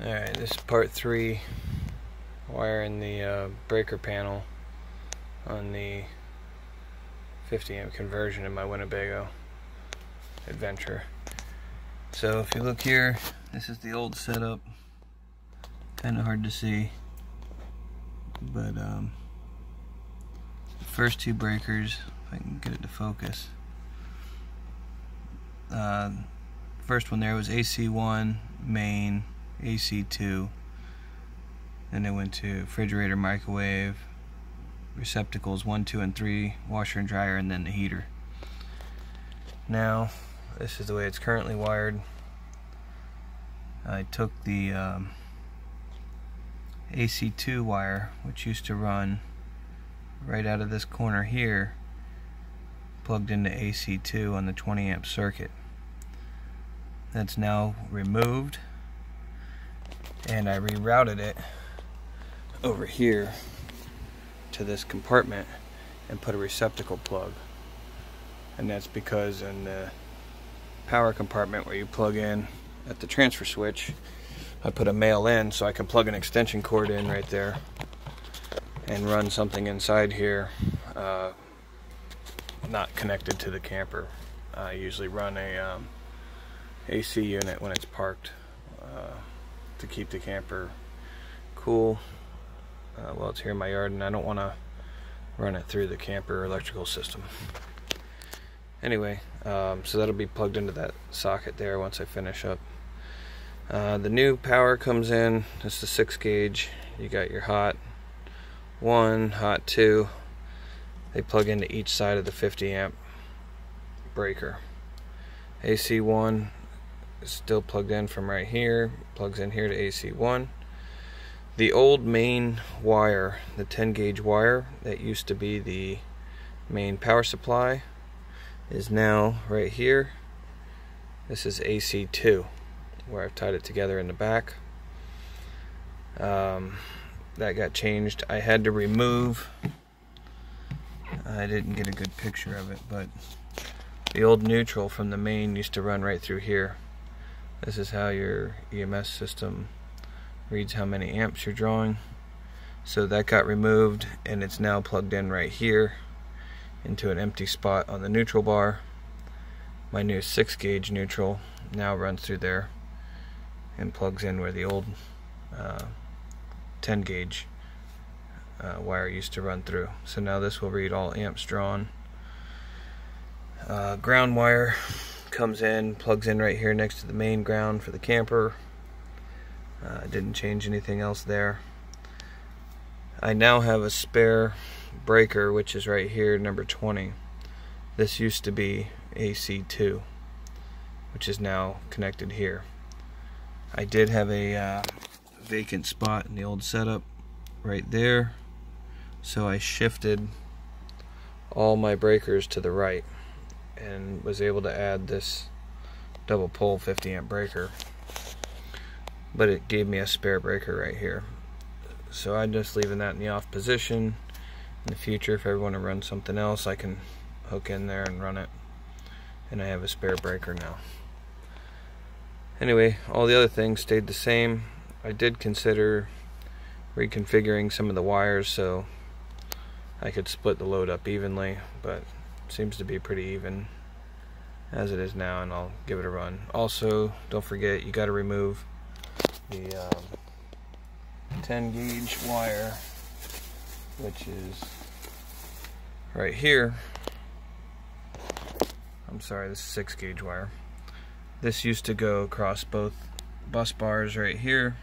Alright, this is part three wiring the uh, breaker panel on the 50 amp conversion in my Winnebago Adventurer. So if you look here, this is the old setup. Kind of hard to see, but um, first two breakers, if I can get it to focus. Uh, first one there was AC1 main AC2. Then it went to refrigerator, microwave, receptacles 1, 2, and 3, washer and dryer, and then the heater. Now, this is the way it's currently wired. I took the um, AC2 wire, which used to run right out of this corner here, plugged into AC2 on the 20 amp circuit. That's now removed and I rerouted it over here to this compartment and put a receptacle plug. And that's because in the power compartment where you plug in at the transfer switch I put a male in so I can plug an extension cord in right there and run something inside here uh, not connected to the camper. I usually run a um, AC unit when it's parked uh, to keep the camper cool uh, while it's here in my yard and I don't want to run it through the camper electrical system. Anyway, um, so that'll be plugged into that socket there once I finish up. Uh, the new power comes in, it's the 6 gauge, you got your hot 1, hot 2, they plug into each side of the 50 amp breaker. AC1 still plugged in from right here plugs in here to AC1 the old main wire the 10 gauge wire that used to be the main power supply is now right here. This is AC2 where I've tied it together in the back. Um, that got changed. I had to remove I didn't get a good picture of it but the old neutral from the main used to run right through here this is how your EMS system reads how many amps you're drawing. So that got removed and it's now plugged in right here into an empty spot on the neutral bar. My new 6 gauge neutral now runs through there and plugs in where the old uh, 10 gauge uh, wire used to run through. So now this will read all amps drawn. Uh, ground wire comes in, plugs in right here next to the main ground for the camper. Uh, didn't change anything else there. I now have a spare breaker, which is right here, number 20. This used to be AC2, which is now connected here. I did have a uh, vacant spot in the old setup right there, so I shifted all my breakers to the right and was able to add this double pole 50 amp breaker. But it gave me a spare breaker right here. So I'm just leaving that in the off position. In the future if I ever want to run something else I can hook in there and run it. And I have a spare breaker now. Anyway all the other things stayed the same. I did consider reconfiguring some of the wires so I could split the load up evenly but seems to be pretty even as it is now and I'll give it a run. Also don't forget you got to remove the um, 10 gauge wire which is right here. I'm sorry this is 6 gauge wire. This used to go across both bus bars right here.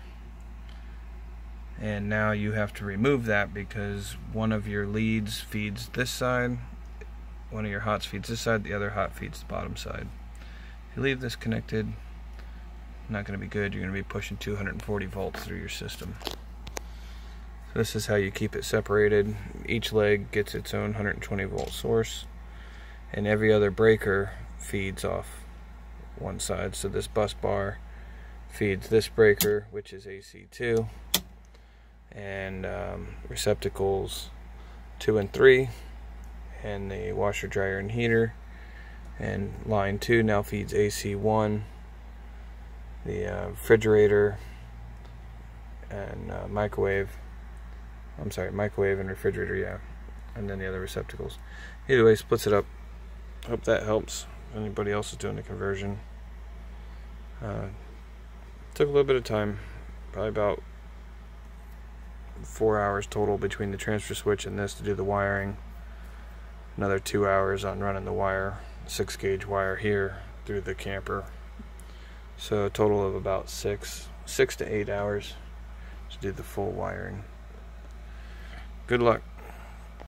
And now you have to remove that because one of your leads feeds this side one of your hot feeds this side, the other hot feeds the bottom side. If you leave this connected, not going to be good. You're going to be pushing 240 volts through your system. So this is how you keep it separated. Each leg gets its own 120 volt source, and every other breaker feeds off one side. So this bus bar feeds this breaker, which is AC2, and um, receptacles 2 and 3 and the washer, dryer, and heater. And line 2 now feeds AC1, the uh, refrigerator, and uh, microwave. I'm sorry, microwave and refrigerator, yeah. And then the other receptacles. Either way, splits it up. Hope that helps. Anybody else is doing the conversion. Uh, took a little bit of time, probably about four hours total between the transfer switch and this to do the wiring. Another two hours on running the wire, six gauge wire here through the camper. So a total of about six, six to eight hours to do the full wiring. Good luck.